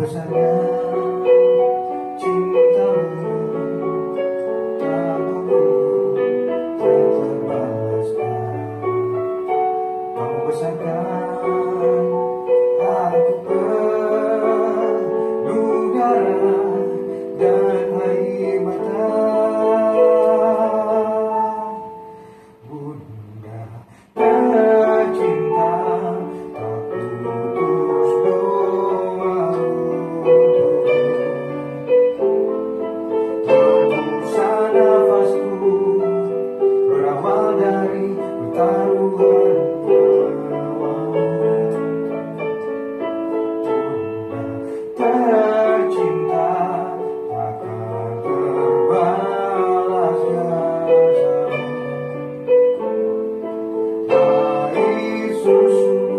Karena Jesus.